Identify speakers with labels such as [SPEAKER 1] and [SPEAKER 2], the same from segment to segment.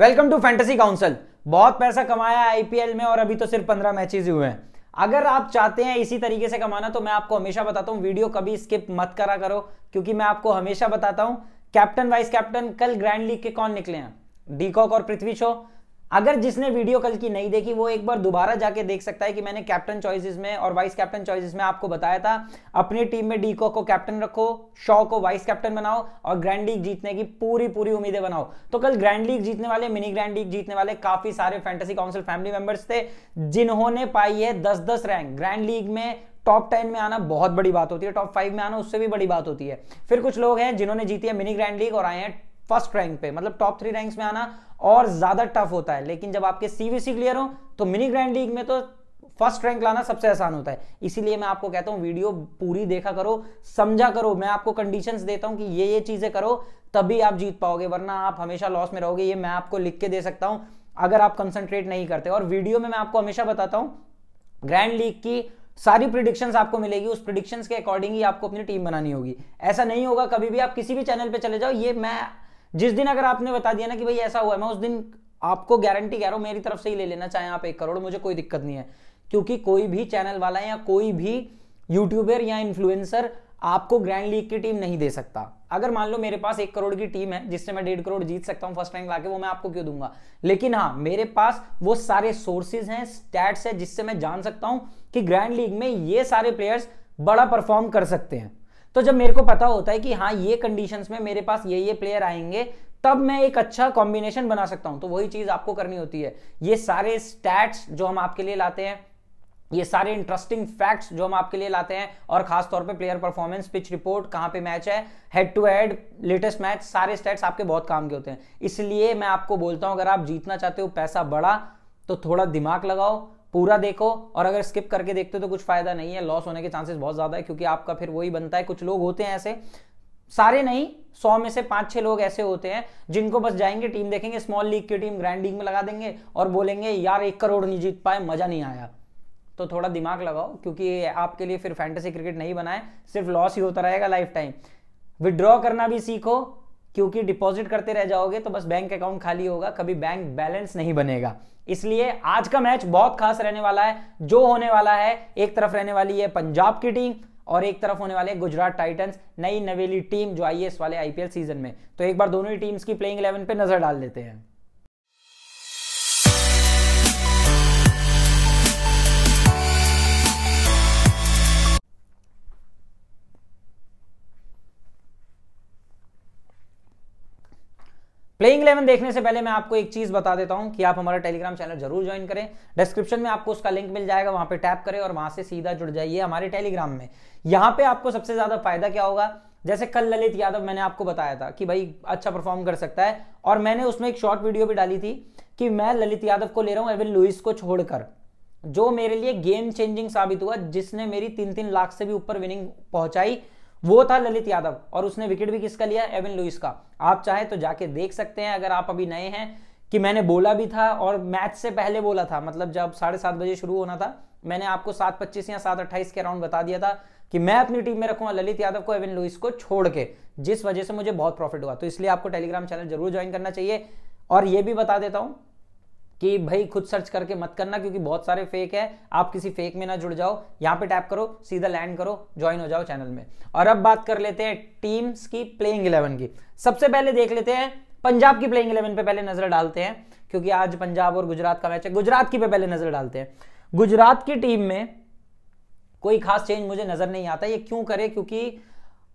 [SPEAKER 1] Welcome to fantasy council. बहुत पैसा कमाया आईपीएल में और अभी तो सिर्फ़ पंद्रह मैचेस हुए हैं। अगर आप चाहते हैं इसी तरीके से कमाना तो मैं आपको हमेशा बताता हूँ, वीडियो कभी स्किप मत करा करो, क्योंकि मैं आपको हमेशा बताता हूँ, कैप्टन, वाइस कैप्टन, कल ग्रैंड लीग के कौन निकले हैं? डीकॉक और पृथ्वी शो। अगर जिसने वीडियो कल की नहीं देखी, वो एक बार दोबारा जाके देख सकता है कि मैंने कैप्टन चॉइसेस में और वाइस कैप्टन चॉइसेस में आपको बताया था। अपनी टीम में डीको को कैप्टन रखो शॉ को वाइस कैप्टन बनाओ और ग्रैंड लीग जीतने की पूरी पूरी उम्मीदें बनाओ। तो कल ग्रैंड लीग जीतने वाले मिनी ग्रैंड लीग जीतने वाले काफ़ी सारे फैंटेसी काउंसिल फैमिली मेंबर्स थे, जिन्होंने पाई है दस दस रैंक ग्रैंड लीग में टॉप टेन में आना बहुत बड़ी बात होती है टॉप फाइव में आना उससे भी बड़ी बात होती है। फिर कुछ लोग हैं जिन्होंने जीती है मिनी ग्रैंड लीग और आए हैं फ़र्स्ट रैंक पे मतलब टॉप थ्री रैंक्स में आना और ज़्यादा टफ होता है। लेकिन जब आपके सीवीसी क्लियर हो तो मिनी ग्रैंड लीग में तो फ़र्स्ट रैंक लाना सबसे आसान होता है। इसीलिए मैं आपको कहता हूँ वीडियो पूरी देखा करो, समझा करो। मैं आपको कंडीशंस देता हूँ कि ये ये चीज़ें करो, तभी आप जीत पाओगे, वरना आप हमेशा लॉस में रहोगे। ये मैं आपको लिख के दे सकता हूँ, अगर आप कंसंट्रेट नहीं करते। और वीडियो में मैं आपको हमेशा बताता हूँ ग्रैंड लीग की सारी प्रिडिक्शंस आपको मिलेगी। उस प्रिडिक्शंस के अकॉर्डिंग ही आपको अपनी टीम बनानी होगी। ऐसा नहीं होगा, कभी भी आप किसी भी चैनल पे चले जाओ, ये मैं जिस दिन अगर आपने बता दिया ना कि भाई ऐसा हुआ है, मैं उस दिन आपको गारंटी कह रहा हूँ, मेरी तरफ़ से ही ले लेना, चाहे आप एक करोड़, मुझे कोई दिक्कत नहीं है। क्योंकि कोई भी चैनल वाला या कोई भी यूट्यूबर या इन्फ्लुएंसर आपको ग्रैंड लीग की टीम नहीं दे सकता। अगर मान लो मेरे पास एक करोड़ की टीम है, जिससे मैं डेढ़ करोड़ जीत सकता हूँ फ़र्स्ट रैंक लाके, वो मैं आपको क्यों दूँगा? लेकिन हाँ मेरे पास वो सारे सोर्सेज हैं स्टैट्स है, जिससे मैं जान सकता हूँ कि ग्रैंड लीग में ये सारे प्लेयर्स बड़ा परफॉर्म कर सकते हैं। तो जब मेरे को पता होता है कि हाँ ये कंडीशंस में मेरे पास ये ये प्लेयर आएँगे, तब मैं एक अच्छा कॉम्बिनेशन बना सकता हूँ। तो वही चीज़ आपको करनी होती है। ये सारे स्टैट्स जो हम आपके लिए लाते हैं, ये सारे इंटरेस्टिंग फैक्ट्स जो हम आपके लिए लाते हैं, और खास तौर पे प्लेयर परफॉर्मेंस पिच रिपोर्ट कहाँ पे मैच है head to head latest match सारे स्टैट्स आपके बहुत काम के होते हैं। इसलिए मैं आपको बोलता हूँ, अगर आप जीतना चाहते हो पैसा बड़ा तो थोड़ा दिमाग लगाओ पूरा देखो और अगर स्किप करके देखते हो तो कुछ फ़ायदा नहीं है लॉस होने के चांसेस बहुत ज़्यादा है क्योंकि आपका फिर वही बनता है। कुछ लोग होते हैं ऐसे, सारे नहीं, सौ में से पाँच छह लोग ऐसे होते हैं जिनको बस जाएँगे टीम देखेंगे स्मॉल लीग की टीम ग्रैंड लीग में लगा देंगे और बोलेंगे, यार, एक करोड़ नहीं जीत पाए, मज़ा नहीं आया। तो थोड़ा दिमाग लगाओ क्योंकि आपके लिए फिर फैंटेसी क्रिकेट नहीं बनाए सिर्फ़ लॉस ही होता रहेगा लाइफ टाइम विड्रॉ करना भी सीखो क्योंकि डिपॉजिट करते रह जाओगे तो बस बैंक अकाउंट खाली होगा, कभी बैंक बैलेंस नहीं बनेगा। इसलिए आज का मैच बहुत खास रहने वाला है, जो होने वाला है, एक तरफ़ रहने वाली है पंजाब की टीम और एक तरफ़ होने वाले गुजरात टाइटंस, नई नवेली टीम जो आई है इस वाले आईपीएल सीज़न में। तो एक बार दोनों ही टीम्स की प्लेइंग इलेवन पे नज़र डाल देते हैं। प्लेइंग इलेवन देखने से पहले मैं आपको एक चीज़ बता देता हूँ कि आप हमारा टेलीग्राम चैनल ज़रूर ज्वाइन करें। डिस्क्रिप्शन में आपको उसका लिंक मिल जाएगा, वहाँ पे टैप करें और वहाँ से सीधा जुड़ जाइए हमारे टेलीग्राम में। यहाँ पे आपको सबसे ज़्यादा फ़ायदा क्या होगा? जैसे कल ललित यादव मैंने आपको बताया था कि भाई अच्छा परफॉर्म कर सकता है और मैंने उसमें एक शॉर्ट वीडियो भी डाली थी कि मैं ललित यादव को ले रहा हूँ एविन लुइस को छोड़कर, जो मेरे लिए गेम चेंजिंग साबित हुआ, जिसने मेरी तीन तीन लाख से भी ऊपर विनिंग पहुंचाई। वो था ललित यादव, और उसने विकेट भी किसका लिया? एविन लुइस का। आप चाहे तो जाके देख सकते हैं, अगर आप अभी नए हैं, कि मैंने बोला भी था और मैच से पहले बोला था मतलब जब साढ़े सात बजे शुरू होना था, मैंने आपको सात पच्चीस या सात अट्ठाईस के अराउंड बता दिया था कि मैं अपनी टीम में रखूँगा ललित यादव को, एविन लुइस को छोड़ के, जिस वजह से मुझे बहुत प्रॉफिट हुआ। तो इसलिए आपको टेलीग्राम चैनल ज़रूर ज्वाइन करना चाहिए। और ये भी बता देता हूँ कि भाई खुद सर्च करके मत करना क्योंकि बहुत सारे फेक है। आप किसी फेक में ना जुड़ जाओ। यहाँ पे टैप करो, सीधा लैंड करो ज्वाइन हो जाओ चैनल में। और अब बात कर लेते हैं टीम्स की प्लेइंग इलेवन की। सबसे पहले देख लेते हैं, पंजाब की प्लेइंग इलेवन पे पहले नज़र डालते हैं, क्योंकि आज पंजाब और गुजरात का मैच है। गुजरात की पे पहले नज़र डालते हैं। गुजरात की टीम में कोई खास चेंज मुझे नज़र नहीं आता। ये क्यों करे? क्योंकि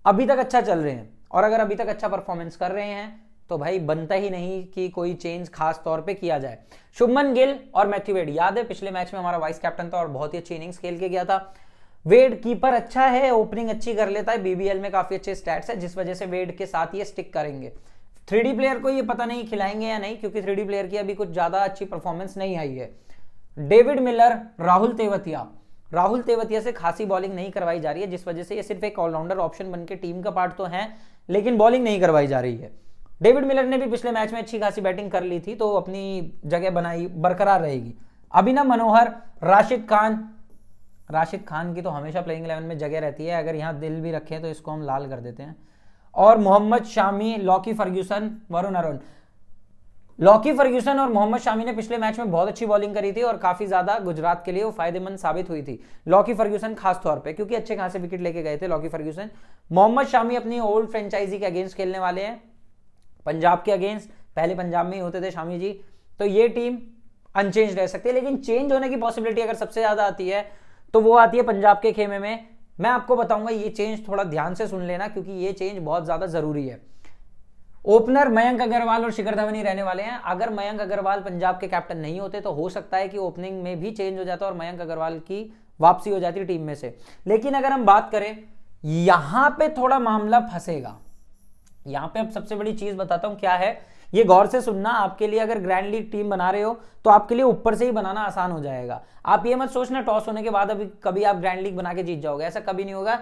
[SPEAKER 1] अभी तक अच्छा चल रहे हैं। और अगर अभी तक अच्छा परफॉर्मेंस कर रहे हैं तो भाई बनता ही नहीं कि कोई चेंज खास तौर पे किया जाए। शुभमन गिल और मैथ्यू वेड, याद है पिछले मैच में हमारा वाइस कैप्टन था और बहुत ही अच्छी इनिंग्स खेल के गया था। वेड कीपर अच्छा है ओपनिंग अच्छी कर लेता है बीबीएल में काफ़ी अच्छे स्टैट्स है, जिस वजह से वेड के साथ ये स्टिक करेंगे। थ्री प्लेयर को ये पता नहीं खिलाएँगे या नहीं, क्योंकि थ्री प्लेयर की अभी कुछ ज़्यादा अच्छी परफॉर्मेंस नहीं आई है। David Miller, Rahul Tewatia. Rahul Tewatia से खासी बॉलिंग नहीं करवाई जा रही है, जिस वजह से ये सिर्फ़ एक ऑलराउंडर ऑप्शन बनकर टीम का पार्ट तो है, लेकिन बॉलिंग नहीं करवाई जा रही है। डेविड मिलर ने भी पिछले मैच में अच्छी खासी बैटिंग कर ली थी तो अपनी जगह बनाई, बरकरार रहेगी। अभिनव मनोहर, राशिद खान। राशिद खान की तो हमेशा प्लेइंग इलेवन में जगह रहती है, अगर यहाँ दिल भी रखें तो इसको हम लाल कर देते हैं। और Mohammed Shami, Lockie Ferguson, Varun Aaron. Lockie Ferguson और मोहम्मद शामी ने पिछले मैच में बहुत अच्छी बॉलिंग करी थी और काफ़ी ज़्यादा गुजरात के लिए वो फ़ायदेमंद साबित हुई थी। लॉकी फर्ग्यूसन खास तौर पे, क्योंकि अच्छे खासे विकेट लेके गए थे लॉकी फर्ग्यूसन। मोहम्मद शामी अपनी ओल्ड फ्रेंचाइजी के अगेंस्ट खेलने वाले हैं। पंजाब के अगेंस्ट पहले पंजाब में ही होते थे शामी जी। तो ये टीम अनचेंज रह सकती है, लेकिन चेंज होने की पॉसिबिलिटी अगर सबसे ज़्यादा आती है तो वो आती है पंजाब के खेमे में। मैं आपको बताऊँगा, ये चेंज थोड़ा ध्यान से सुन लेना, क्योंकि ये चेंज बहुत ज़्यादा ज़रूरी है। ओपनर मयंक अग्रवाल और शिखर धवन ही रहने वाले हैं। अगर मयंक अग्रवाल पंजाब के कैप्टन नहीं होते तो हो सकता है कि ओपनिंग में भी चेंज हो जाता और मयंक अग्रवाल की वापसी हो जाती टीम में से। लेकिन अगर हम बात करें, यहाँ पे थोड़ा मामला फंसेगा। यहाँ पे अब सबसे बड़ी चीज़ बताता हूँ क्या है। ये गौर से सुनना, आपके लिए अगर ग्रैंड लीग टीम बना रहे हो तो आपके लिए ऊपर से ही बनाना आसान हो जाएगा। आप ये मत सोचना टॉस होने के बाद अभी कभी आप ग्रैंड लीग बना के जीत जाओगे। ऐसा कभी नहीं होगा।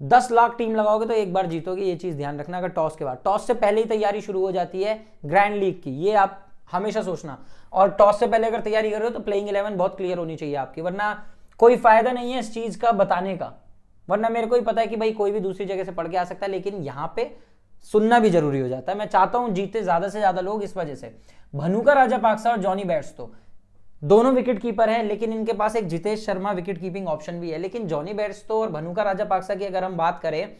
[SPEAKER 1] दस लाख टीम लगाओगे तो एक बार जीतोगे, ये चीज़ ध्यान रखना, अगर टॉस के बाद। टॉस से पहले ही तैयारी शुरू हो जाती है ग्रैंड लीग की, ये आप हमेशा सोचना। और टॉस से पहले अगर तैयारी कर रहे हो तो प्लेइंग इलेवन बहुत क्लियर होनी चाहिए आपकी, वरना कोई फ़ायदा नहीं है इस चीज़ का बताने का। वरना मेरे को ही पता है कि भाई कोई भी दूसरी जगह से पढ़ के आ सकता है, लेकिन यहाँ पे सुनना भी ज़रूरी हो जाता है। मैं चाहता हूँ जीते ज़्यादा से ज़्यादा लोग इस वजह से। भनुका राजा पाकसा और जॉनी बैट्स तो। दोनों विकेट कीपर हैं, लेकिन इनके पास एक Jitesh Sharma wicket keeping option भी है। लेकिन जॉनी बैट्स तो और भनुका राजा पाकसा की अगर हम बात करें,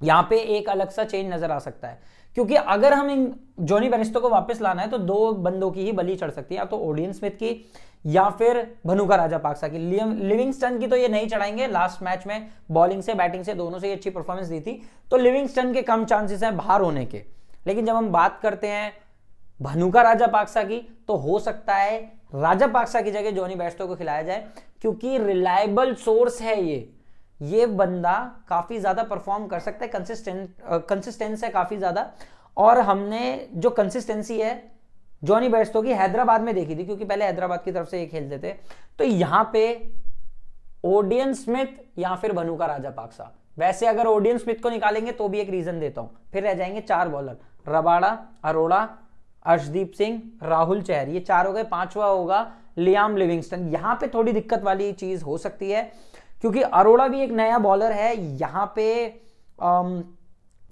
[SPEAKER 1] यहाँ पे एक अलग सा चेंज नज़र आ सकता है। क्योंकि अगर हम इन जॉनी बेरिस्टो को वापस लाना है तो दो बंदों की ही बली चढ़ सकती है। या तो ओडियन स्मिथ की या फिर भनुका राजा पाक्सा की। लिविंगस्टन की तो ये नहीं चढ़ाएँगे। लास्ट मैच में बॉलिंग से बैटिंग से दोनों से अच्छी परफॉर्मेंस दी थी। तो लिविंगस्टन के कम चांसेस हैं बाहर होने के। लेकिन जब हम बात करते हैं भनुका राजा पाक्सा की तो हो सकता है राजा पाक्सा की जगह जॉनी बेस्टो को खिलाया जाए, क्योंकि रिलायबल सोर्स है ये। ये बंदा काफ़ी ज़्यादा परफॉर्म कर सकता है कंसिस्टेंट कंसिस्टेंस है काफ़ी ज़्यादा। और हमने जो कंसिस्टेंसी है जॉनी बेस्टो की हैदराबाद में देखी थी, क्योंकि पहले हैदराबाद की तरफ़ से ये खेलते थे। तो यहाँ पे ओडियन स्मिथ या फिर भनुका राजा पाकसा वैसे अगर ओडियन स्मिथ को निकालेंगे तो भी एक रीजन देता हूँ। फिर रह जाएँगे चार बॉलर रबाड़ा, अरोड़ा, अर्शदीप सिंह, राहुल चहर। ये चार हो गए, पांचवा होगा लियाम लिविंगस्टन। यहाँ पे थोड़ी दिक्कत वाली चीज़ हो सकती है, क्योंकि अरोड़ा भी एक नया बॉलर है। यहाँ पे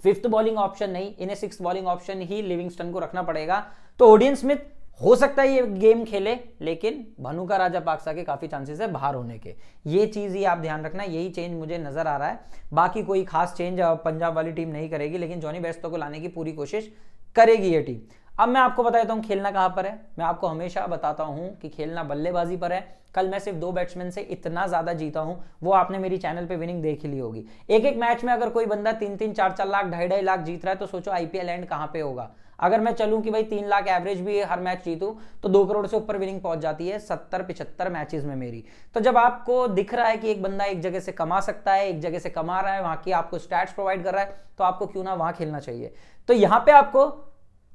[SPEAKER 1] फिफ्थ बॉलिंग ऑप्शन नहीं, इन्हें सिक्स बॉलिंग ऑप्शन ही लिविंगस्टन को रखना पड़ेगा। तो ओडियन स्मिथ हो सकता है ये गेम खेले, लेकिन भनुका राजा पाक्सा के काफ़ी चांसेस है बाहर होने के। ये चीज़ ही आप ध्यान रखना, यही चेंज मुझे नज़र आ रहा है। बाकी कोई खास चेंज पंजाब वाली टीम नहीं करेगी, लेकिन जॉनी बेस्टो को लाने की पूरी कोशिश करेगी ये टीम अब मैं आपको बता देता हूँ खेलना कहाँ पर है। मैं आपको हमेशा बताता हूँ कि खेलना बल्लेबाजी पर है। कल मैं सिर्फ़ दो बैट्समैन से इतना ज़्यादा जीता हूँ, वो आपने मेरी चैनल पे विनिंग देख ली होगी। एक एक मैच में अगर कोई बंदा तीन तीन चार चार लाख ढाई ढाई लाख जीत रहा है तो सोचो आईपीएल एंड कहाँ पे होगा। अगर मैं चलूँ कि भाई तीन लाख एवरेज भी हर मैच जीतू तो दो करोड़ से ऊपर विनिंग पहुँच जाती है सत्तर पिछहत्तर मैचेस में मेरी। तो जब आपको दिख रहा है कि एक बंदा एक जगह से कमा सकता है, एक जगह से कमा रहा है, वहाँ की आपको स्टैट्स प्रोवाइड कर रहा है तो आपको क्यों ना वहाँ खेलना चाहिए। तो यहाँ पे आपको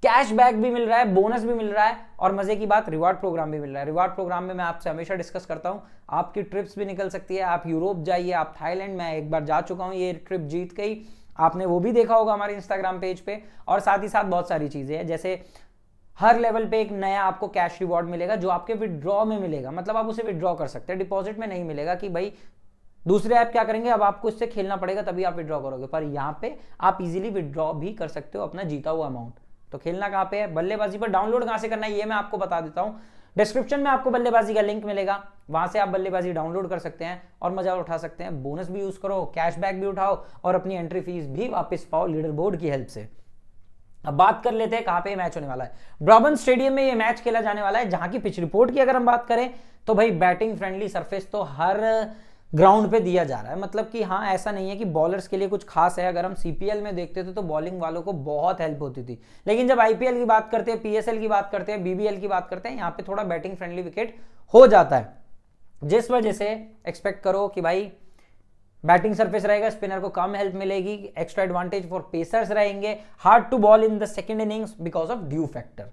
[SPEAKER 1] कैश बैक भी मिल रहा है, बोनस भी मिल रहा है और मज़े की बात रिवार्ड प्रोग्राम भी मिल रहा है। रिवार्ड प्रोग्राम में मैं आपसे हमेशा डिस्कस करता हूँ, आपकी ट्रिप्स भी निकल सकती है, आप यूरोप जाइए, आप थाईलैंड, में एक बार जा चुका हूँ, ये ट्रिप जीत गई। आपने वो भी देखा होगा हमारे इंस्टाग्राम पेज पे और साथ ही साथ बहुत सारी चीज़ें हैं, जैसे हर लेवल पे एक नया आपको कैश रिवॉर्ड मिलेगा, जो आपके विदड्रॉ में मिलेगा। मतलब आप उसे विदड्रॉ कर सकते हैं डिपॉजिट में नहीं मिलेगा कि भाई दूसरे ऐप क्या करेंगे, अब आपको इससे खेलना पड़ेगा, तभी आप विड्रॉ करोगे। पर यहाँ पे आप इजीली विड्रॉ भी कर सकते हो अपना जीता हुआ अमाउंट तो खेलना कहाँ पे है? बल्लेबाजी पर डाउनलोड कहाँ से करना है? ये मैं आपको बता देता हूँ। डिस्क्रिप्शन में आपको बल्लेबाजी का लिंक मिलेगा। वहाँ से आप बल्लेबाजी डाउनलोड कर सकते हैं और मज़ा उठा सकते हैं। बोनस भी यूज़ करो कैशबैक भी उठाओ और अपनी एंट्री फ़ीस भी वापस पाओ लीडर बोर्ड की हेल्प से। अब बात कर लेते हैं कहाँ पे मैच होने वाला है। ब्रॉबन स्टेडियम में ये मैच खेला जाने वाला है, जहाँ की पिच रिपोर्ट की अगर हम बात करें तो भाई बैटिंग फ्रेंडली सरफेस तो हर ग्राउंड पे दिया जा रहा है। मतलब कि हाँ ऐसा नहीं है कि बॉलर्स के लिए कुछ खास है। अगर हम सीपीएल में देखते थे तो बॉलिंग वालों को बहुत हेल्प होती थी। लेकिन जब आईपीएल की बात करते हैं पीएसएल की बात करते हैं बीबीएल की बात करते हैं, यहाँ पे थोड़ा बैटिंग फ्रेंडली विकेट हो जाता है। जिस वजह से एक्सपेक्ट करो कि भाई, बैटिंग सरफेस रहेगा स्पिनर को कम हेल्प मिलेगी एक्स्ट्रा एडवांटेज फॉर पेसर्स रहेंगे। Hard to bowl in the second innings because of dew factor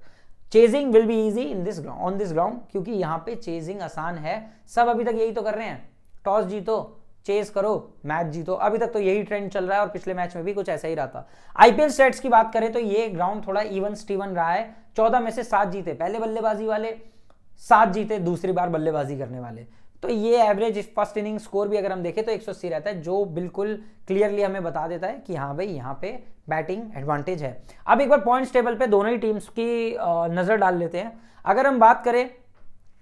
[SPEAKER 1] chasing will be easy in this on this ground क्योंकि यहाँ पे चेजिंग आसान है। सब अभी तक यही तो कर रहे हैं। टॉस जीतो, चेस करो, मैच जीतो। अभी तक तो यही ट्रेंड चल रहा है और पिछले मैच में भी कुछ ऐसा ही रहा था। आईपीएल स्टेट्स की बात करें तो ये ग्राउंड थोड़ा इवन स्टीवन रहा है। चौदह में से सात जीते, पहले बल्लेबाजी वाले, सात जीते, दूसरी बार बल्लेबाजी करने वाले। तो ये एवरेज फ़र्स्ट इनिंग स्कोर भी अगर हम देखें तो एक सौ अस्सी रहता है, जो बिल्कुल क्लियरली हमें बता देता है कि हाँ भाई, यहाँ पे बैटिंग एडवांटेज है। अब एक बार पॉइंट्स टेबल पे दोनों ही टीम्स की नज़र डाल लेते हैं। अगर हम बात करें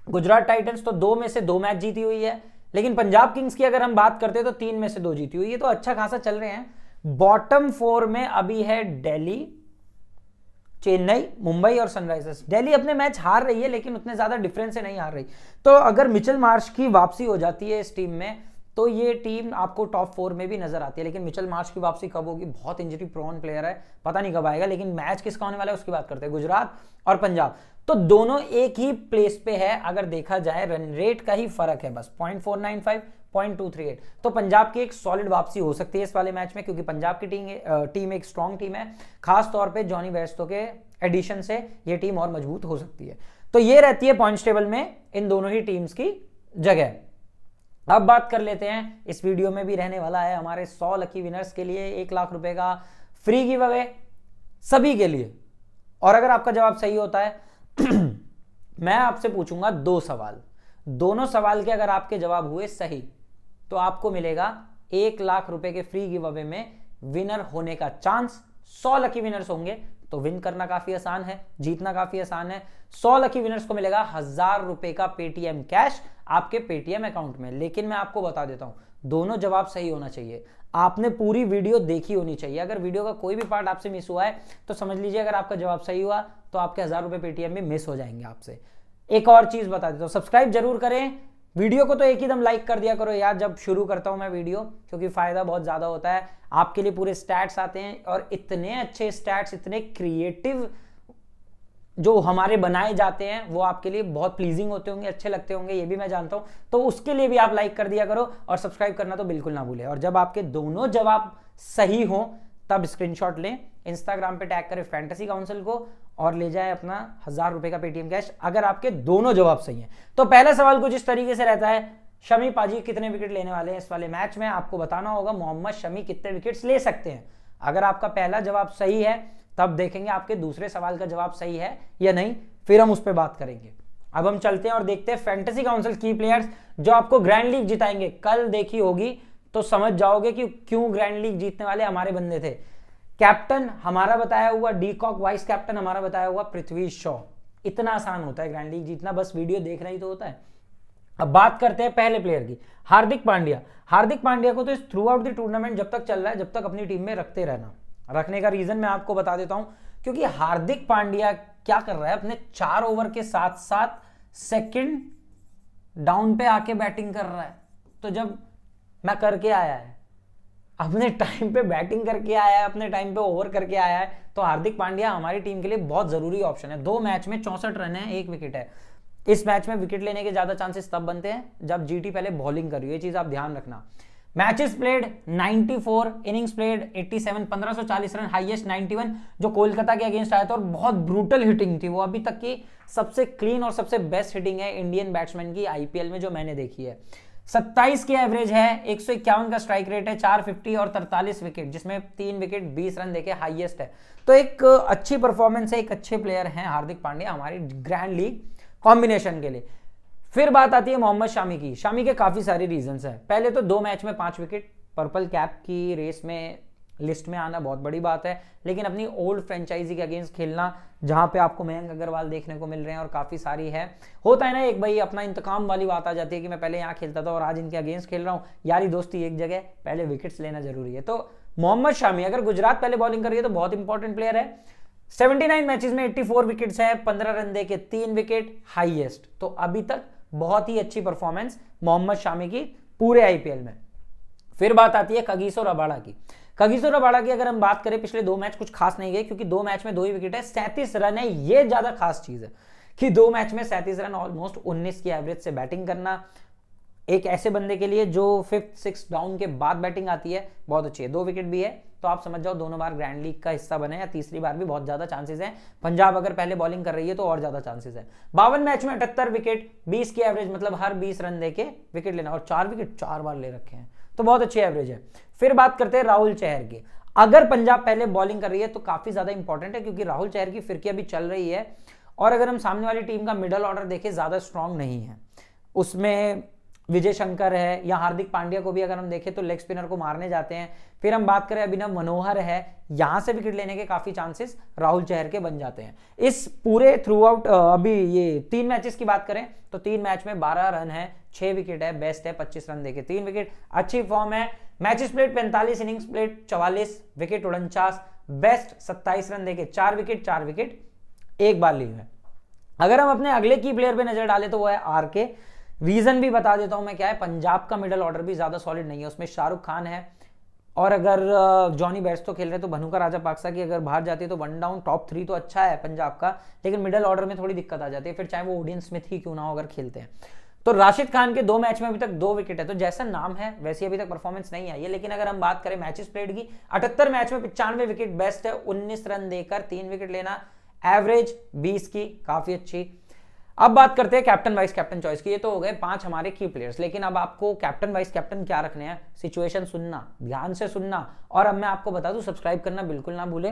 [SPEAKER 1] गुजरात टाइटंस तो दो में से दो मैच जीती हुई है। लेकिन पंजाब किंग्स की अगर हम बात करते हैं तो तीन में से दो जीती हुई। ये तो अच्छा खासा चल रहे हैं। बॉटम फोर में अभी है दिल्ली चेन्नई, मुंबई और सनराइजर्स। दिल्ली अपने मैच हार रही है, लेकिन उतने ज़्यादा डिफरेंस से नहीं हार रही। तो अगर मिचल मार्श की वापसी हो जाती है इस टीम में तो ये टीम आपको टॉप फोर में भी नज़र आती है, लेकिन मिचल मार्च की वापसी कब होगी? बहुत इंजरी प्रोन प्लेयर है, पता नहीं कब आएगा, लेकिन मैच किसका होने वाला है, उसकी बात करते हैं, गुजरात और पंजाब। तो दोनों एक ही प्लेस पे है, अगर देखा जाए रन रेट का ही फ़र्क है बस point four nine five point two three eight तो पंजाब की एक सॉलिड वापसी हो सकती है इस वाले मैच में, क्योंकि पंजाब की टीम टीम एक स्ट्रॉन्ग टीम है। खास तौर पे जॉनी वेस्टो के एडिशन से ये टीम और मज़बूत हो सकती है। तो ये रहती है पॉइंट टेबल में इन दोनों ही टीम्स की जगह। अब बात कर लेते हैं। इस वीडियो में भी रहने वाला है हमारे 100 लकी विनर्स के लिए एक लाख रुपए का फ्री गिव अवे सभी के लिए। और अगर आपका जवाब सही होता है, मैं आपसे पूछूँगा दो सवाल। दोनों सवाल के अगर आपके जवाब हुए सही तो आपको मिलेगा एक लाख रुपए के फ्री गिव अवे में विनर होने का चांस सौ लकी विनर्स होंगे तो विन करना काफ़ी आसान है, जीतना काफ़ी आसान है। सौ लकी विनर्स को मिलेगा हज़ार रुपए का पेटीएम कैश आपके पेटीएम अकाउंट में। लेकिन मैं आपको बता देता हूँ, दोनों जवाब सही होना चाहिए। आपने पूरी वीडियो देखी होनी चाहिए। अगर वीडियो का कोई भी पार्ट आपसे मिस हुआ है तो समझ लीजिए, अगर आपका जवाब सही हुआ तो आपके हज़ार रुपए पेटीएम में मिस हो जाएँगे आपसे। एक और चीज़ बता देता हूँ सब्सक्राइब ज़रूर करें। वीडियो को तो एक ही दम लाइक कर दिया करो यार, जब शुरू करता हूँ मैं वीडियो, क्योंकि फ़ायदा बहुत ज़्यादा होता है। आपके लिए पूरे स्टैट्स आते हैं और इतने अच्छे स्टैट्स इतने क्रिएटिव जो हमारे बनाए जाते हैं, वो आपके लिए बहुत प्लीजिंग होते होंगे, अच्छे लगते होंगे, ये भी मैं जानता हूँ। तो उसके लिए भी आप लाइक कर दिया करो और सब्सक्राइब करना तो बिल्कुल ना भूलें। और जब आपके दोनों जवाब सही हो, तब स्क्रीनशॉट लें इंस्टाग्राम पे टैग करें फैंटेसी काउंसिल को और ले जाए अपना हज़ार रुपए का पेटीएम कैश अगर आपके दोनों जवाब सही हैं। तो पहला सवाल कुछ इस तरीके से रहता है, शमी पाजी कितने विकेट लेने वाले हैं? इस वाले मैच में आपको बताना होगा, मोहम्मद शमी कितने विकेट्स ले सकते हैं? अगर आपका पहला जवाब सही है तब देखेंगे आपके दूसरे सवाल का जवाब सही है या नहीं, फिर हम उस पर बात करेंगे। अब हम चलते हैं और देखते हैं फैंटेसी काउंसिल की प्लेयर्स जो आपको ग्रैंड लीग जिताएँगे। कल देखी होगी तो समझ जाओगे कि क्यों ग्रैंड लीग जीतने वाले हमारे बंदे थे। कैप्टन हमारा बताया हुआ डी कॉक वाइस कैप्टन हमारा बताया हुआ पृथ्वी शॉ इतना आसान होता है ग्रैंड लीग जीतना, बस वीडियो देखना ही तो होता है। अब बात करते हैं पहले प्लेयर की, हार्दिक पांड्या। हार्दिक पांड्या को तो इस थ्रू आउट द टूर्नामेंट जब तक चल रहा है, जब तक अपनी टीम में रखते रहना। रखने का रीजन मैं आपको बता देता हूँ, क्योंकि हार्दिक पांड्या क्या कर रहा है, अपने चार ओवर के साथ साथ सेकंड डाउन पे आके बैटिंग कर रहा है। तो जब मैं करके आया है, अपने टाइम पे बैटिंग करके आया है, अपने टाइम पे ओवर करके आया है तो हार्दिक पांड्या हमारी टीम के लिए बहुत ज़रूरी ऑप्शन है। दो मैच में चौसठ रन है, एक विकेट है। इस मैच में विकेट लेने के ज़्यादा चांसेस तब बनते हैं जब जीटी पहले बॉलिंग कर रही है ये चीज़ आप ध्यान रखना। Matches played 94 innings played 87 1540 run highest 91 जो कोलकाता के अगेंस्ट आया था और बहुत ब्रूटल हिटिंग थी वो अभी तक की सबसे क्लीन और सबसे बेस्ट हिटिंग है इंडियन बैट्समैन की आईपीएल में जो मैंने देखी है। 27 की एवरेज है, एक सौ इक्यावन का स्ट्राइक रेट है 450 और 43 विकेट जिसमें तीन विकेट 20 रन देके हाईएस्ट है। तो एक अच्छी परफॉर्मेंस है, एक अच्छे प्लेयर हैं हार्दिक पांड्या हमारी ग्रैंड लीग कॉम्बिनेशन के लिए। फिर बात आती है मोहम्मद शामी की। शामी के काफ़ी सारे रीजन है। पहले तो दो मैच में पाँच विकेट पर्पल कैप की रेस में लिस्ट में आना बहुत बड़ी बात है। लेकिन अपनी ओल्ड फ्रेंचाइजी के अगेंस्ट खेलना, जहाँ पे आपको मयंक अग्रवाल देखने को मिल रहे हैं और काफ़ी सारी है। होता है ना, एक भाई अपना इंतकाम वाली बात आ जाती है कि मैं पहले यहाँ खेलता था और आज इनके अगेंस्ट खेल रहा हूँ। यारी दोस्ती एक जगह, पहले विकेट्स लेना ज़रूरी है। तो मोहम्मद शामी, अगर गुजरात पहले बॉलिंग कर रही है तो बहुत इंपॉर्टेंट प्लेयर है। 79 मैचेस में 84 विकेट्स है 15 रन दे के तीन विकेट हाईएस्ट तो अभी तक बहुत ही अच्छी परफॉर्मेंस मोहम्मद शामी की पूरे आईपीएल में। फिर बात आती है कगीसो रबाड़ा की। कगीसो रबाड़ा की अगर हम बात करें, पिछले दो मैच कुछ खास नहीं गए, क्योंकि दो मैच में दो ही विकेट है। सैंतीस रन है, ये ज़्यादा खास चीज़ है कि दो मैच में सैंतीस रन ऑलमोस्ट उन्नीस की एवरेज से बैटिंग करना। एक ऐसे बंदे के लिए जो फिफ्थ सिक्स डाउन के बाद बैटिंग आती है, बहुत अच्छी है। दो विकेट भी है तो आप समझ जाओ दोनों बार ग्रैंड लीग का हिस्सा बने या तीसरी बार भी बहुत ज़्यादा चांसेस हैं। पंजाब अगर पहले बॉलिंग कर रही है तो और ज़्यादा चांसेस है। बावन मैच में अठहत्तर विकेट बीस की एवरेज मतलब हर बीस रन देके विकेट लेना, और चार विकेट चार बार ले रखे हैं। तो बहुत अच्छी एवरेज है। फिर बात करते हैं राहुल चहर की। अगर पंजाब पहले बॉलिंग कर रही है तो काफ़ी ज़्यादा इंपॉर्टेंट है, क्योंकि राहुल चहर की फिरकी अभी चल रही है, और अगर हम सामने वाली टीम का मिडल ऑर्डर देखें, ज़्यादा स्ट्रांग नहीं है। उसमें विजय शंकर है या हार्दिक पांड्या को भी अगर हम देखें तो लेग स्पिनर को मारने जाते हैं। फिर हम बात करें अभिनव मनोहर है, यहाँ से विकेट लेने के काफ़ी चांसेस राहुल चहर के बन जाते हैं। इस पूरे थ्रू आउट अभी ये तीन मैचेस की बात करें तो तीन मैच में 12 रन है, छह विकेट है बेस्ट है 25 रन देखे तीन विकेट अच्छी फॉर्म है। Matches played 45 innings played 44 wicket उनचास बेस्ट 27 रन देखे चार विकेट चार विकेट एक बार ली है। अगर हम अपने अगले की प्लेयर पर नज़र डालें तो वो है आर के रीजन भी बता देता हूँ मैं क्या है, पंजाब का मिडल ऑर्डर भी ज़्यादा सॉलिड नहीं है, उसमें शाहरुख खान है। और अगर जॉनी बैट्स तो खेल रहे तो भनुका राजा पाक्सा की अगर बाहर जाती है तो वन डाउन टॉप थ्री तो अच्छा है पंजाब का, लेकिन मिडल ऑर्डर में थोड़ी दिक्कत आ जाती है। फिर चाहे वो ऑडियंस में थी क्यों ना हो अगर खेलते हैं। तो राशिद खान के दो मैच में अभी तक दो विकेट है तो जैसा नाम है, वैसे अभी तक परफॉर्मेंस नहीं आई है। लेकिन अगर हम बात करें मैचेस प्लेड की, अठहत्तर मैच में पिचानवे विकेट बेस्ट है, उन्नीस रन देकर तीन विकेट लेना एवरेज बीस की, काफ़ी अच्छी। अब बात करते हैं कैप्टन वाइस कैप्टन चॉइस की। ये तो हो गए पाँच हमारे की प्लेयर्स लेकिन अब आपको कैप्टन वाइस कैप्टन क्या रखने हैं? सिचुएशन सुनना, ध्यान से सुनना। और अब मैं आपको बता दूँ सब्सक्राइब करना बिल्कुल ना भूले,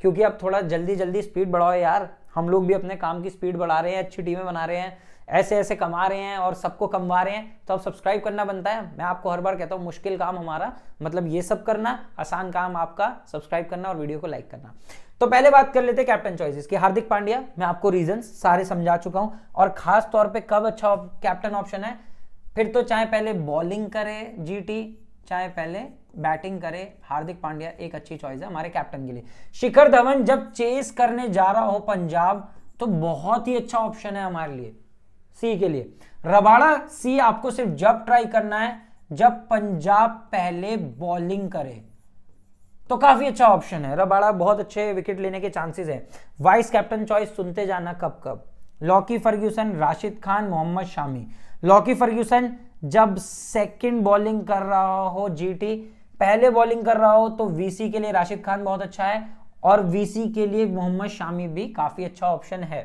[SPEAKER 1] क्योंकि अब थोड़ा जल्दी जल्दी स्पीड बढ़ाओ यार। हम लोग भी अपने काम की स्पीड बढ़ा रहे हैं, अच्छी टीमें बना रहे हैं, ऐसे ऐसे कमा रहे हैं और सबको कमवा रहे हैं। तो अब सब्सक्राइब करना बनता है। मैं आपको हर बार कहता हूँ, मुश्किल काम हमारा मतलब ये सब करना, आसान काम आपका सब्सक्राइब करना और वीडियो को लाइक करना। तो पहले बात कर लेते कैप्टन चॉइसेस की। हार्दिक पांड्या, मैं आपको रीजन सारे समझा चुका हूँ और खास तौर पे कब अच्छा कैप्टन ऑप्शन है। फिर तो चाहे पहले बॉलिंग करे जीटी चाहे पहले बैटिंग करे, हार्दिक पांड्या एक अच्छी चॉइस है हमारे कैप्टन के लिए। शिखर धवन जब चेस करने जा रहा हो पंजाब तो बहुत ही अच्छा ऑप्शन है हमारे लिए सी के लिए। रबाड़ा सी आपको सिर्फ़ जब ट्राई करना है, जब पंजाब पहले बॉलिंग करे। तो काफ़ी अच्छा ऑप्शन है। रबाड़ा बहुत अच्छे विकेट लेने के चांसेस है। वाइस कैप्टन चॉइस सुनते जाना कब कब? Lockie Ferguson Rashid Khan Mohammed Shami Lockie Ferguson जब सेकंड बॉलिंग कर रहा हो जीटी पहले बॉलिंग कर रहा हो तो वीसी के लिए राशिद खान बहुत अच्छा है और वीसी के लिए मोहम्मद शामी भी काफ़ी अच्छा ऑप्शन है।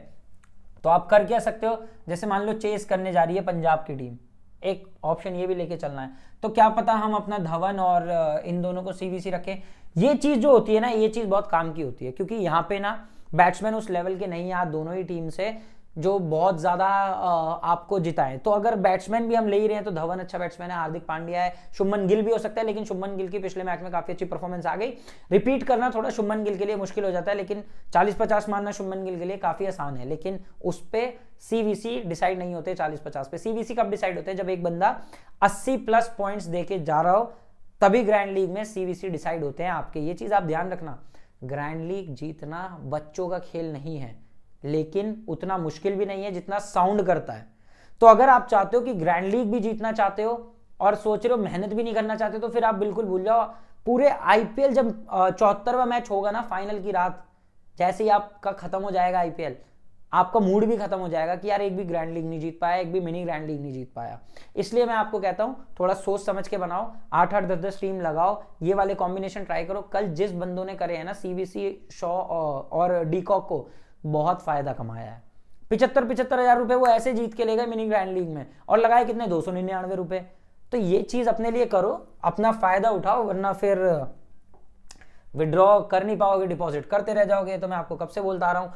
[SPEAKER 1] तो आप कर क्या सकते हो? जैसे मान लो चेस करने जा रही है पंजाब की टीम एक ऑप्शन ये भी लेके चलना है। तो क्या पता हम अपना धवन और इन दोनों को सीवीसी रखें। ये चीज़ जो होती है ना, ये चीज़ बहुत काम की होती है, क्योंकि यहाँ पे ना बैट्समैन उस लेवल के नहीं है दोनों ही टीम से जो बहुत ज़्यादा आपको जिताए। तो अगर बैट्समैन भी हम ले ही रहे हैं तो धवन अच्छा बैट्समैन है, हार्दिक पांड्या है, शुभमन गिल भी हो सकता है, लेकिन शुभमन गिल की पिछले मैच में काफ़ी अच्छी परफॉर्मेंस आ गई। रिपीट करना थोड़ा शुभमन गिल के लिए मुश्किल हो जाता है, लेकिन 40-50 मारना शुभमन गिल के लिए काफ़ी आसान है। लेकिन उस पर सीवीसी डिसाइड नहीं होते चालीस पचास पे सीवीसी कब डिसाइड होते हैं? जब एक बंदा अस्सी प्लस पॉइंट्स देके जा रहा हो, तभी ग्रैंड लीग में सीवीसी डिसाइड होते हैं आपके। ये चीज़ आप ध्यान रखना ग्रैंड लीग जीतना बच्चों का खेल नहीं है। लेकिन उतना मुश्किल भी नहीं है जितना साउंड करता है। तो अगर आप चाहते हो कि ग्रैंड लीग भी जीतना चाहते हो और सोच रहे हो मेहनत भी नहीं करना चाहते तो फिर आप बिल्कुल भूल जाओ। पूरे आईपीएल जब चौहत्तरवा मैच होगा ना फाइनल की रात, जैसे ही आपका खत्म हो जाएगा आईपीएल आपका मूड भी खत्म हो जाएगा कि यार एक भी ग्रैंड लीग नहीं जीत पाया, एक भी मिनी ग्रैंड लीग नहीं जीत पाया। इसलिए मैं आपको कहता हूँ, थोड़ा सोच समझ के बनाओ, आठ आठ, दस दस टीम लगाओ, ये वाले कॉम्बिनेशन ट्राई करो। कल जिस बंदों ने करे है ना सीबीसी शॉ और डीकॉक को बहुत फ़ायदा कमाया है। पिछहत्तर पिछहत्तर हज़ार रुपए वो ऐसे जीत के ले गए मिनी ग्रैंड लीग में और लगाए कितने? दो सौ निन्यानवे रुपए। तो ये चीज़ अपने लिए करो, अपना फ़ायदा उठाओ, वरना फिर विड्रॉ कर नहीं पाओगे डिपॉजिट करते रह जाओगे। तो मैं आपको कब से बोलता आ रहा हूँ।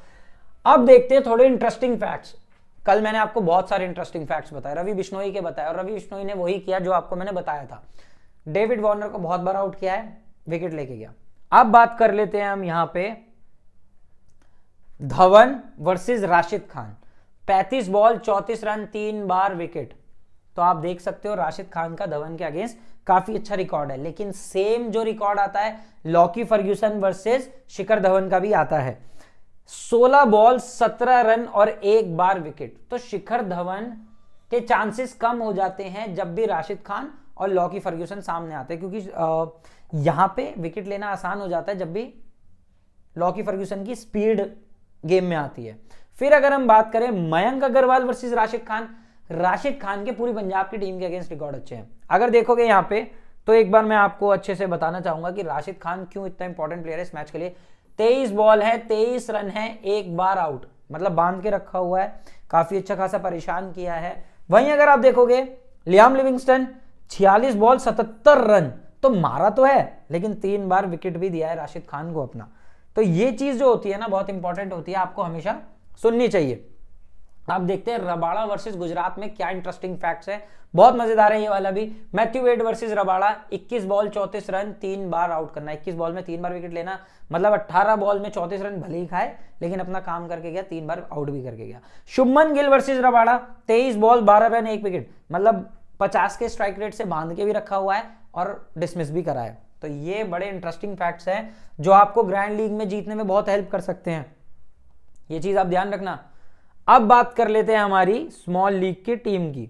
[SPEAKER 1] अब देखते हैं थोड़े इंटरेस्टिंग फैक्ट्स कल मैंने आपको बहुत सारे इंटरेस्टिंग फैक्ट्स बताए, रवि बिश्नोई के बताया और रवि बिश्नोई ने वही किया जो आपको मैंने बताया था। डेविड वार्नर को बहुत बार आउट किया है विकेट लेके गया। अब बात कर लेते हैं हम यहाँ पे Dhawan versus Rashid Khan. 35 ball 34 run तीन बार विकेट तो आप देख सकते हो राशिद खान का धवन के अगेंस्ट काफ़ी अच्छा रिकॉर्ड है। लेकिन सेम जो रिकॉर्ड आता है, Lockie Ferguson versus Shikhar Dhawan का भी आता है। 16 बॉल 17 रन और एक बार विकेट तो शिखर धवन के चांसेस कम हो जाते हैं जब भी राशिद खान और लॉकी फर्ग्यूसन सामने आते हैं, क्योंकि यहाँ पे विकेट लेना आसान हो जाता है जब भी लॉकी फर्ग्यूसन की स्पीड गेम में आती है। फिर अगर हम बात करें मयंक अग्रवाल वर्सेस राशिद खान राशिद खान के पूरी पंजाब की टीम के अगेंस्ट रिकॉर्ड अच्छे हैं। अगर देखोगे यहाँ पे तो एक बार मैं आपको अच्छे से बताना चाहूँगा कि राशिद खान क्यों इतना इंपॉर्टेंट प्लेयर है इस मैच के लिए। तेईस बॉल है, तेईस रन है, एक बार आउट मतलब बाँध के रखा हुआ है, काफ़ी अच्छा खासा परेशान किया है। वहीं अगर आप देखोगे, लियाम लिविंगस्टन, छियालीस बॉल सतहत्तर रन। तो मारा तो है, लेकिन तीन बार विकेट भी दिया है राशिद खान को अपना। तो ये चीज़ जो होती है ना, बहुत इंपॉर्टेंट होती है, आपको हमेशा सुननी चाहिए। आप देखते हैं, रबाड़ा वर्सेस गुजरात में क्या इंटरेस्टिंग फैक्ट्स है। बहुत मज़ेदार है ये वाला भी। Matthew Wade versus Rabada 21 ball 34 run तीन बार आउट करना 21 बॉल में तीन बार विकेट लेना मतलब 18 बॉल में 34 रन भले ही खाए, लेकिन अपना काम करके गया, तीन बार आउट भी करके गया। Shubman Gill versus Rabada 23 ball 12 run एक विकेट मतलब 50 के स्ट्राइक रेट से बाँध के भी रखा हुआ है और डिसमिस भी करा है। तो ये बड़े इंटरेस्टिंग फैक्ट्स हैं, जो आपको ग्रैंड लीग में जीतने में बहुत हेल्प कर सकते हैं। ये चीज़ आप ध्यान रखना। अब बात कर लेते हैं हमारी स्मॉल लीग की टीम की।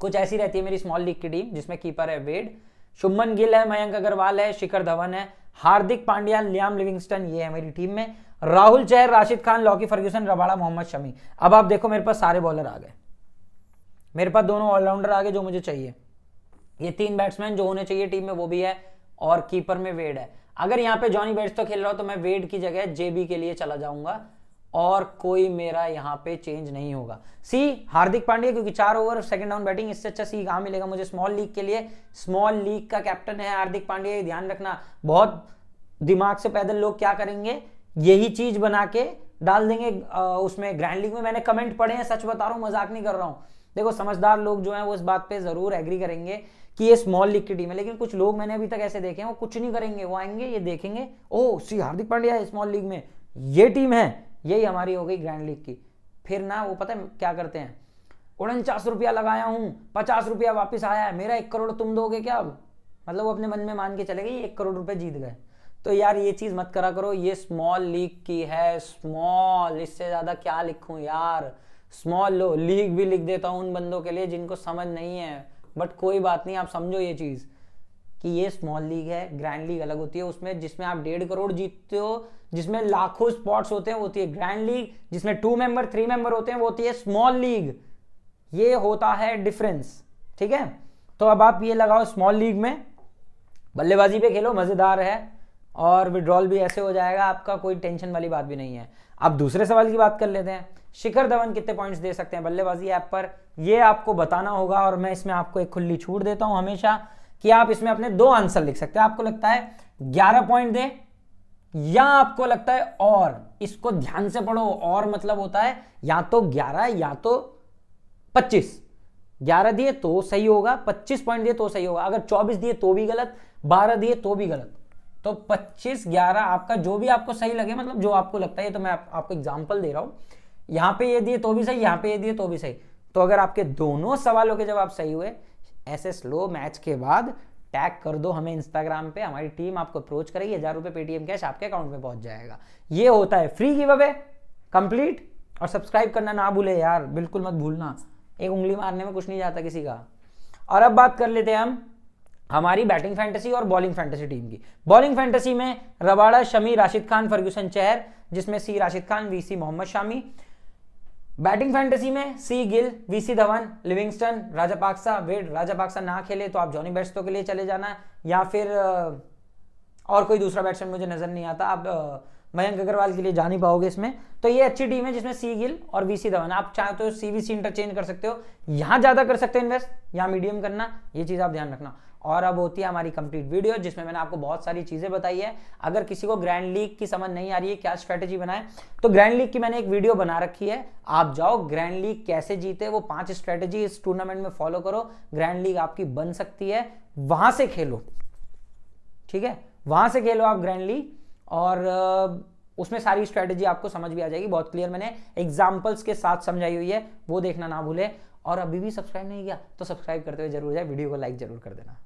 [SPEAKER 1] कुछ ऐसी रहती है मेरी स्मॉल लीग की टीम जिसमें कीपर है वेड शुभमन गिल है, मयंक अग्रवाल है, शिखर धवन है, हार्दिक पांड्या, लियाम लिविंगस्टन, ये है मेरी टीम में। Rahul Chahar Rashid Khan, Lockie Ferguson, Rabada, Mohammed Shami. अब आप देखो मेरे पास सारे बॉलर आ गए। मेरे पास दोनों ऑलराउंडर आ गए जो मुझे चाहिए। ये तीन बैट्समैन जो होने चाहिए टीम में, वो भी है और कीपर में वेड है। अगर यहाँ पे जॉनी बेट्स तो खेल रहा हो तो मैं वेड की जगह जेबी के लिए चला जाऊँगा और कोई मेरा यहाँ पे चेंज नहीं होगा। सी हार्दिक पांड्या, क्योंकि चार ओवर सेकंड डाउन बैटिंग इससे अच्छा सी कहा मिलेगा मुझे स्मॉल लीग के लिए? स्मॉल लीग का कैप्टन है हार्दिक पांड्या ध्यान रखना। बहुत दिमाग से पैदल लोग क्या करेंगे? यही चीज़ बना के डाल देंगे उसमें ग्रैंड लीग में। मैंने कमेंट पढ़े हैं, सच बता रहा हूँ, मज़ाक नहीं कर रहा हूँ। देखो, समझदार लोग जो हैं, वो इस बात पे ज़रूर एग्री करेंगे। कि ये स्मॉल लीग की टीम है। लेकिन कुछ लोग मैंने अभी तक ऐसे देखे हैं, वो कुछ नहीं करेंगे, वो आएँगे, ये देखेंगे, ओ सी हार्दिक पांड्या है स्मॉल लीग में, ये टीम है, यही हमारी हो गई ग्रैंड लीग की। फिर ना, वो पता है क्या करते हैं? उनचास रुपया लगाया हूँ, पचास रुपया वापिस आया है, मेरा एक करोड़ तुम दोगे क्या अब? मतलब वो अपने मन में मान के चले गए एक करोड़ रुपए जीत गए। तो यार, ये चीज़ मत करा करो, ये स्मॉल लीग की है स्मॉल इससे ज़्यादा क्या लिखूं यार? स्मॉल लो लीग भी लिख देता हूँ उन बंदों के लिए जिनको समझ नहीं है। बट कोई बात नहीं, आप समझो ये चीज़ कि ये स्मॉल लीग है ग्रैंड लीग अलग होती है, उसमें जिसमें आप डेढ़ करोड़ जीतते हो, जिसमें लाखों स्पॉट्स होते हैं होती है ग्रैंड लीग जिसमें टू मेंबर थ्री मेंबर होते हैं, वो होती है स्मॉल लीग ये होता है डिफरेंस ठीक है? तो अब आप ये लगाओ स्मॉल लीग में, बल्लेबाजी पे खेलो, मज़ेदार है, और विड्रॉल भी ऐसे हो जाएगा, आपका कोई टेंशन वाली बात भी नहीं है। अब दूसरे सवाल की बात कर लेते हैं शिखर धवन कितने पॉइंट्स दे सकते हैं बल्लेबाजी ऐप पर? यह आपको बताना होगा और मैं इसमें आपको एक खुली छूट देता हूँ हमेशा कि आप इसमें अपने दो आंसर लिख सकते हैं। आपको लगता है ग्यारह पॉइंट दे या आपको लगता है और? इसको ध्यान से पढ़ो। और मतलब होता है या तो ग्यारह या तो पच्चीस। ग्यारह दिए तो सही होगा पच्चीस पॉइंट दिए तो सही होगा। अगर चौबीस दिए तो भी गलत बारह दिए तो भी गलत। तो 25 11 आपका जो भी आपको सही लगे मतलब जो आपको लगता है तो मैं आप, आपको एग्ज़ाम्पल दे रहा हूँ। यहाँ पे ये दिए तो भी सही, यहाँ पे ये दिए तो भी सही। तो अगर आपके दोनों सवालों के जवाब सही हुए, ऐसे स्लो मैच के बाद टैग कर दो हमें इंस्टाग्राम पे, हमारी टीम आपको अप्रोच करेगी, हज़ार रुपए पेटीएम कैश आपके अकाउंट में पहुँच जाएगा। ये होता है फ्री गिव अवे कंप्लीट और सब्सक्राइब करना ना भूले यार, बिल्कुल मत भूलना। एक उंगली मारने में कुछ नहीं जाता किसी का। और अब बात कर लेते हैं हम, हमारी बैटिंग फैंटेसी और बॉलिंग फैंटेसी टीम की। बॉलिंग फैंटेसी में रबाड़ा, शमी, राशिद खान, फर्ग्यूसन चहर, जिसमें C Rashid Khan, V C Mohammed Shami batting fantasy में C Gill VC Dhawan, Livingstone, Rajapaksa, Wade, Rajapaksa ना खेले तो आप जॉनी बेस्टो के लिए चले जाना, या फिर और कोई दूसरा बैट्समैन मुझे नज़र नहीं आता, आप मयंक अग्रवाल के लिए जा नहीं पाओगे इसमें। तो ये अच्छी टीम है जिसमें सी गिल और वीसी धवन। आप चाहे तो सी इंटरचेंज कर सकते हो, यहाँ ज़्यादा कर सकते हो इन्वेस्ट यहाँ मीडियम करना, ये चीज़ आप ध्यान रखना। और अब होती है हमारी कंप्लीट वीडियो जिसमें मैंने आपको बहुत सारी चीज़ें बताई है। अगर किसी को ग्रैंड लीग की समझ नहीं आ रही है, क्या स्ट्रेटेजी बनाए? तो ग्रैंड लीग की मैंने एक वीडियो बना रखी है। आप जाओ ग्रैंड लीग कैसे जीते, वो पाँच स्ट्रेटेजी इस टूर्नामेंट में फॉलो करो। ग्रैंड लीग आपकी बन सकती है। वहाँ से खेलो, ठीक है? वहाँ से खेलो आप ग्रैंड लीग और उसमें सारी स्ट्रेटेजी आपको समझ भी आ जाएगी। बहुत क्लियर मैंने एग्जाम्पल्स के साथ समझाई हुई है, वो देखना ना भूले। और अभी भी सब्सक्राइब नहीं किया तो सब्सक्राइब करते हुए ज़रूर जाए। वीडियो को लाइक ज़रूर कर देना।